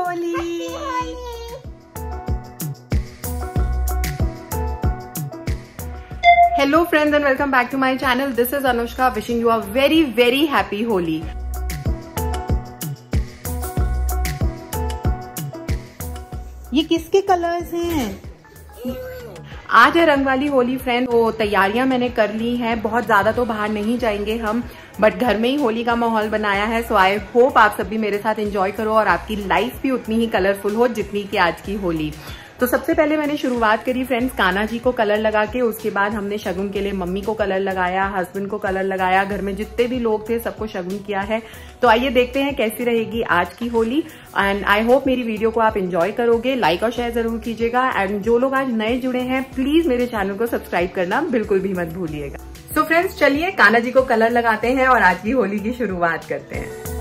Holi hello friends and welcome back to my channel this is Anushka wishing you a very very happy Holi ये किसके colours हैं? आज है रंग वाली होली फ्रेंड वो तैयारियाँ मैंने कर ली हैं। बहुत ज़्यादा तो बाहर नहीं जाएँगे हम बट घर में ही होली का माहौल बनाया है सो आई होप आप सब भी मेरे साथ एंजॉय करो और आपकी लाइफ भी उतनी ही कलरफुल हो जितनी की आज की होली। तो सबसे पहले मैंने शुरुआत करी फ्रेंड्स काना जी को कलर लगा के, उसके बाद हमने शगुन के लिए मम्मी को कलर लगाया हस्बैंड को कलर लगाया, घर में जितने भी लोग थे सबको शगुन किया है। तो आइए देखते हैं कैसी रहेगी आज की होली। एंड आई होप मेरी वीडियो को आप एंजॉय करोगे। लाइक और शेयर ज़रूर कीजिएगा। एंड जो लोग आज नए जुड़े हैं प्लीज़ मेरे चैनल को सब्सक्राइब करना बिल्कुल भी मत भूलिएगा। सो फ्रेंड्स चलिए काना जी को कलर लगाते हैं और आज की होली की शुरुआत करते हैं।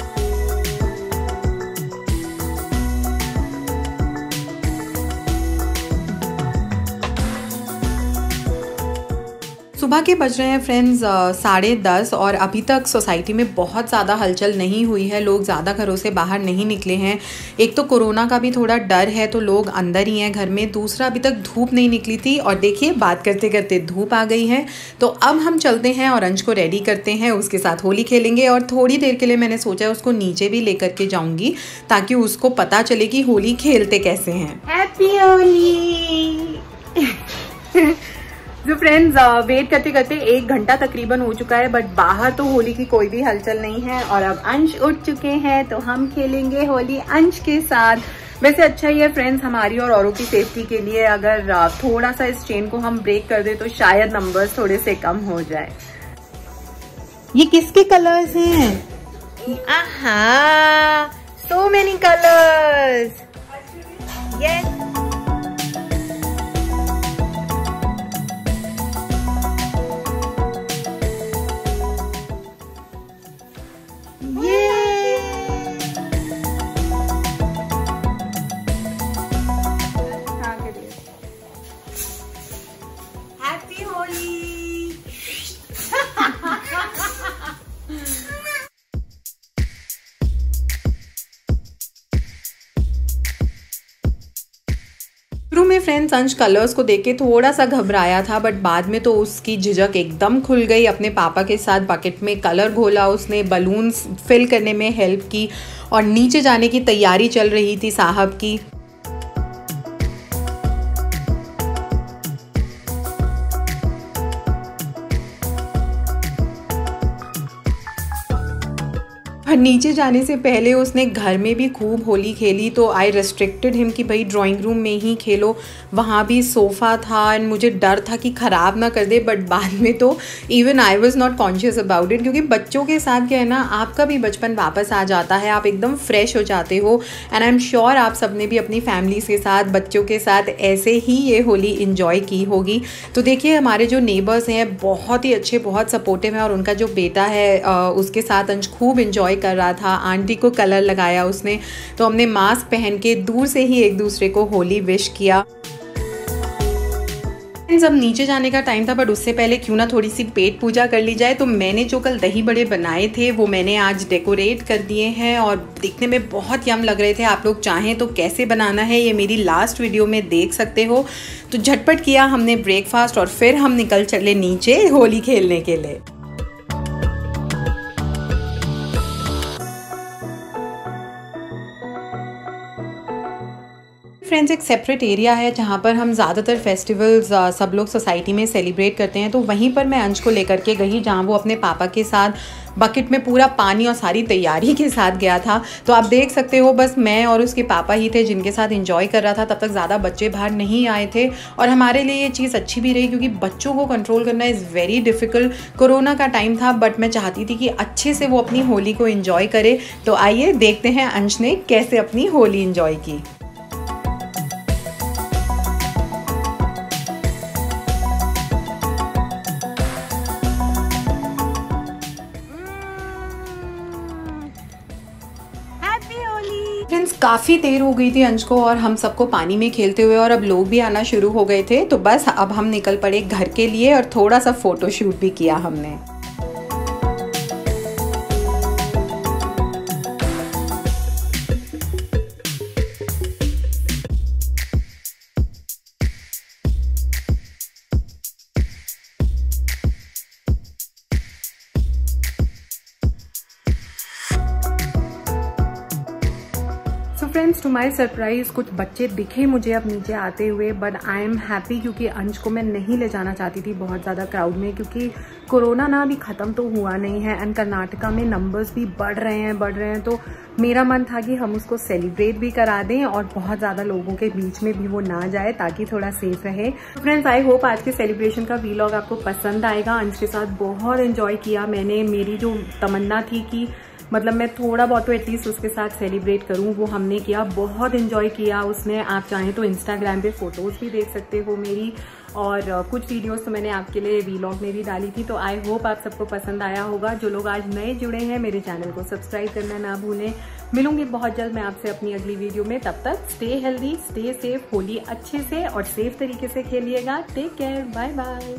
सुबह के बज रहे हैं फ्रेंड्स साढ़े दस और अभी तक सोसाइटी में बहुत ज़्यादा हलचल नहीं हुई है। लोग ज़्यादा घरों से बाहर नहीं निकले हैं। एक तो कोरोना का भी थोड़ा डर है तो लोग अंदर ही हैं घर में। दूसरा, अभी तक धूप नहीं निकली थी और देखिए, बात करते करते धूप आ गई है। तो अब हम चलते हैं और अंश को रेडी करते हैं, उसके साथ होली खेलेंगे और थोड़ी देर के लिए मैंने सोचा है उसको नीचे भी लेकर के जाऊँगी, ताकि उसको पता चले कि होली खेलते कैसे हैं। हैप्पी होली जो फ्रेंड्स वेट करते करते एक घंटा तकरीबन हो चुका है बट बाहर तो होली की कोई भी हलचल नहीं है और अब अंश उठ चुके हैं तो हम खेलेंगे होली अंश के साथ। वैसे अच्छा ही है फ्रेंड्स हमारी और औरों की सेफ्टी के लिए अगर uh, थोड़ा सा इस चेन को हम ब्रेक कर दे तो शायद नंबर्स थोड़े से कम हो जाए। ये किसके कलर्स हैं? आहा सो मेनी कलर्स यस शुरू फ्रेंड्स अंश कलर्स को देख के थोड़ा सा घबराया था बट बाद में तो उसकी झिझक एकदम खुल गई। अपने पापा के साथ बकेट में कलर घोला उसने बलून्स फिल करने में हेल्प की और नीचे जाने की तैयारी चल रही थी साहब की। नीचे जाने से पहले उसने घर में भी खूब होली खेली तो आई रेस्ट्रिक्टेड हिम कि भाई ड्राइंग रूम में ही खेलो। वहाँ भी सोफ़ा था एंड मुझे डर था कि ख़राब ना कर दे बट बाद में तो even I was not conscious about it क्योंकि बच्चों के साथ क्या है ना, आपका भी बचपन वापस आ जाता है, आप एकदम फ्रेश हो जाते हो। एंड आई एम श्योर आप सबने भी अपनी फैमिलीज़ के साथ, बच्चों के साथ ऐसे ही ये होली इन्जॉय की होगी। तो देखिए, हमारे जो नेबर्स हैं, बहुत ही अच्छे, बहुत सपोर्टिव हैं और उनका जो बेटा है उसके साथ अंश खूब इन्जॉय कर रहा था। आंटी को कलर लगाया उसने। तो हमने मास्क पहन के दूर से ही एक दूसरे को होली विश किया। जब नीचे जाने का टाइम था बट उससे पहले क्यों ना थोड़ी सी पेट पूजा कर ली जाए? तो मैंने जो कल दही बड़े बनाए थे, वो मैंने आज डेकोरेट कर दिए हैं और दिखने में बहुत यम लग रहे थे। आप लोग चाहें तो कैसे बनाना है, ये मेरी लास्ट वीडियो में देख सकते हो। तो झटपट किया हमने ब्रेकफास्ट और फिर हम निकल चले नीचे होली खेलने के लिए। फ्रेंड्स एक सेपरेट एरिया है जहाँ पर हम ज़्यादातर फेस्टिवल्स सब लोग सोसाइटी में सेलिब्रेट करते हैं। तो वहीं पर मैं अंश को लेकर के गई जहाँ वो अपने पापा के साथ बकेट में पूरा पानी और सारी तैयारी के साथ गया था। तो आप देख सकते हो बस मैं और उसके पापा ही थे जिनके साथ इंजॉय कर रहा था। तब तक ज़्यादा बच्चे बाहर नहीं आए थे और हमारे लिए ये चीज़ अच्छी भी रही क्योंकि बच्चों को कंट्रोल करना इज़ वेरी डिफ़िकल्ट कोरोना का टाइम था बट मैं चाहती थी कि अच्छे से वो अपनी होली को इन्जॉय करे। तो आइए देखते हैं अंश ने कैसे अपनी होली इन्जॉय की। काफ़ी देर हो गई थी अंश को और हम सबको पानी में खेलते हुए और अब लोग भी आना शुरू हो गए थे। तो बस अब हम निकल पड़े घर के लिए और थोड़ा सा फ़ोटोशूट भी किया हमने। फ्रेंड्स टू माई सरप्राइज़ कुछ बच्चे दिखे मुझे अब नीचे आते हुए बट आई एम हैप्पी क्योंकि अंश को मैं नहीं ले जाना चाहती थी बहुत ज़्यादा क्राउड में, क्योंकि कोरोना ना अभी ख़त्म तो हुआ नहीं है एंड कर्नाटका में नंबर्स भी बढ़ रहे हैं, बढ़ रहे हैं तो मेरा मन था कि हम उसको सेलिब्रेट भी करा दें और बहुत ज़्यादा लोगों के बीच में भी वो ना जाए ताकि थोड़ा सेफ़ रहे। फ्रेंड्स आई होप आज के सेलिब्रेशन का वीलॉग आपको पसंद आएगा। अंश के साथ बहुत एंजॉय किया मैंने। मेरी जो तमन्ना थी कि मतलब मैं थोड़ा बहुत तो एटलीस्ट उसके साथ सेलिब्रेट करूँ, वो हमने किया, बहुत इन्जॉय किया उसने आप चाहें तो इंस्टाग्राम पे फ़ोटोज़ भी देख सकते हो मेरी, और कुछ वीडियोस तो मैंने आपके लिए वीलॉग में भी डाली थी तो आई होप आप सबको पसंद आया होगा। जो लोग आज नए जुड़े हैं, मेरे चैनल को सब्सक्राइब करना ना भूलें। मिलूँगी बहुत जल्द मैं आपसे अपनी अगली वीडियो में, तब तक stay healthy stay safe Holi अच्छे से और सेफ़ तरीके से खेलिएगा। Take care bye bye